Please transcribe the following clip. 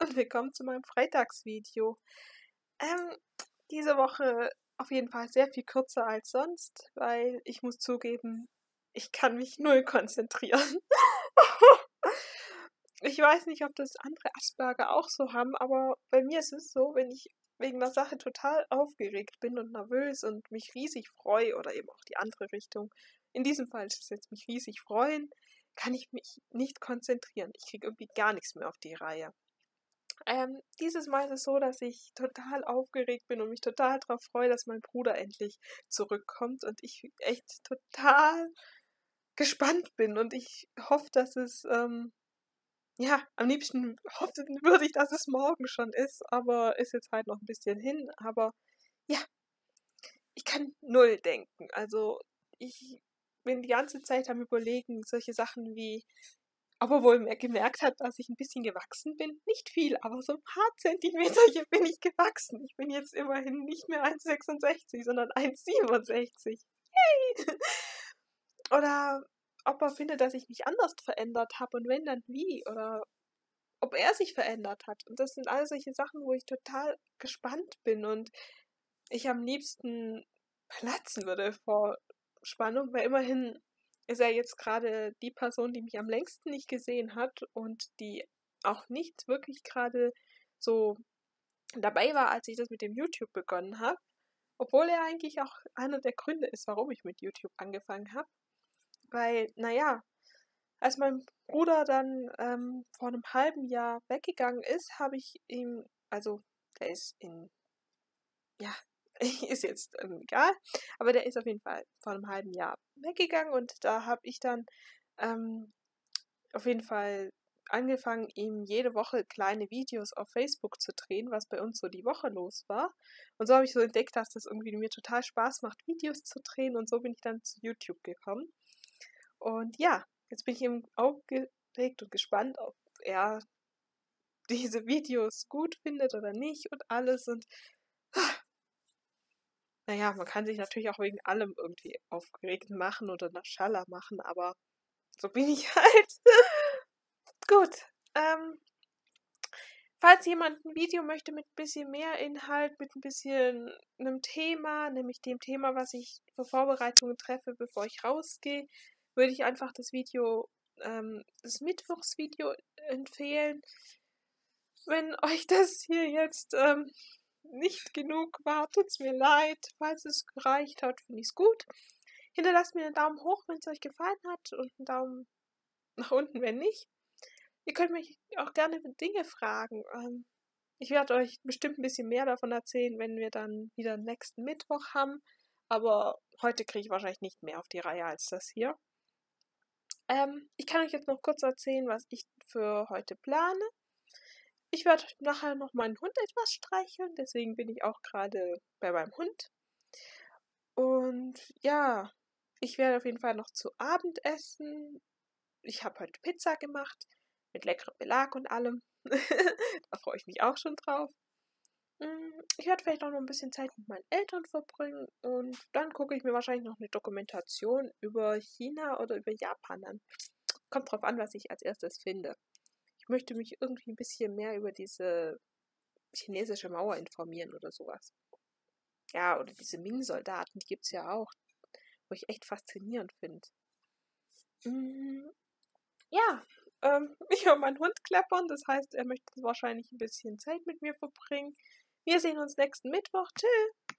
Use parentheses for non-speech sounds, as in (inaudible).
und (laughs) willkommen zu meinem Freitagsvideo. Ähm, diese Woche auf jeden Fall sehr viel kürzer als sonst, weil ich muss zugeben, ich kann mich null konzentrieren. (laughs) ich weiß nicht, ob das andere Asperger auch so haben, aber bei mir ist es so, wenn ich wegen einer Sache total aufgeregt bin und nervös und mich riesig freue oder eben auch die andere Richtung. In diesem Fall ist es jetzt mich riesig freuen, kann ich mich nicht konzentrieren. Ich kriege irgendwie gar nichts mehr auf die Reihe. Ähm, dieses Mal ist es so, dass ich total aufgeregt bin und mich total darauf freue, dass mein Bruder endlich zurückkommt und ich echt total gespannt bin und ich hoffe, dass es, ähm, ja, am liebsten hoffe, würde ich, dass es morgen schon ist, aber ist jetzt halt noch ein bisschen hin, aber ja, ich kann null denken. Also ich bin die ganze Zeit am überlegen, solche Sachen wie, ob er wohl gemerkt hat, dass ich ein bisschen gewachsen bin. Nicht viel, aber so ein paar Zentimeter hier bin ich gewachsen. Ich bin jetzt immerhin nicht mehr 1,66, sondern 1,67. Yay! Oder ob er findet, dass ich mich anders verändert habe und wenn, dann wie. Oder ob er sich verändert hat. Und das sind all solche Sachen, wo ich total gespannt bin und ich am liebsten platzen würde vor Spannung, weil immerhin ist er jetzt gerade die Person, die mich am längsten nicht gesehen hat und die auch nicht wirklich gerade so dabei war, als ich das mit dem YouTube begonnen habe. Obwohl er eigentlich auch einer der Gründe ist, warum ich mit YouTube angefangen habe. Weil, naja, als mein Bruder dann ähm, vor einem halben Jahr weggegangen ist, habe ich ihm, also der ist in, ja, (laughs) ist jetzt ähm, egal, aber der ist auf jeden Fall vor einem halben Jahr weggegangen und da habe ich dann ähm, auf jeden Fall angefangen, ihm jede Woche kleine Videos auf Facebook zu drehen, was bei uns so die Woche los war. Und so habe ich so entdeckt, dass das irgendwie mir total Spaß macht, Videos zu drehen und so bin ich dann zu YouTube gekommen. Und ja, jetzt bin ich eben aufgeregt und gespannt, ob er (laughs) diese Videos gut findet oder nicht und alles und naja, man kann sich natürlich auch wegen allem irgendwie aufgeregt machen oder nach Schaller machen, aber so bin ich (laughs) halt. Gut. Ähm, falls jemand ein Video möchte mit ein bisschen mehr Inhalt, mit ein bisschen einem Thema, nämlich dem Thema, was ich für Vorbereitungen treffe, bevor ich rausgehe, würde ich einfach das Video, ähm, das Mittwochsvideo empfehlen. Wenn euch das hier jetzt ähm, nicht genug war, tut's mir leid. Falls es gereicht hat, finde ich es gut. Hinterlasst mir einen Daumen hoch, wenn es euch gefallen hat und einen Daumen nach unten, wenn nicht. Ihr könnt mich auch gerne Dinge fragen. Ähm, ich werde euch bestimmt ein bisschen mehr davon erzählen, wenn wir dann wieder nächsten Mittwoch haben. Aber heute kriege ich wahrscheinlich nicht mehr auf die Reihe als das hier. Ähm, ich kann euch jetzt noch kurz erzählen, was ich für heute plane. Ich werde nachher noch meinen Hund etwas streicheln, deswegen bin ich auch gerade bei meinem Hund. Und ja, ich werde auf jeden Fall noch zu Abend essen. Ich habe heute Pizza gemacht mit leckerem Belag und allem. (laughs) da freue ich mich auch schon drauf. Mm, ich werde vielleicht auch noch ein bisschen Zeit mit meinen Eltern verbringen und dann gucke ich mir wahrscheinlich noch eine Dokumentation über China oder über Japan an. Kommt drauf an, was ich als erstes finde möchte mich irgendwie ein bisschen mehr über diese chinesische Mauer informieren oder sowas. Ja, oder diese Ming-Soldaten, die gibt es ja auch, wo ich echt faszinierend finde. Mhm. Ja, ähm, (laughs) ich höre meinen Hund kleppern, das heißt, er möchte wahrscheinlich ein bisschen Zeit mit mir verbringen. Wir sehen uns nächsten Mittwoch. Tschüss.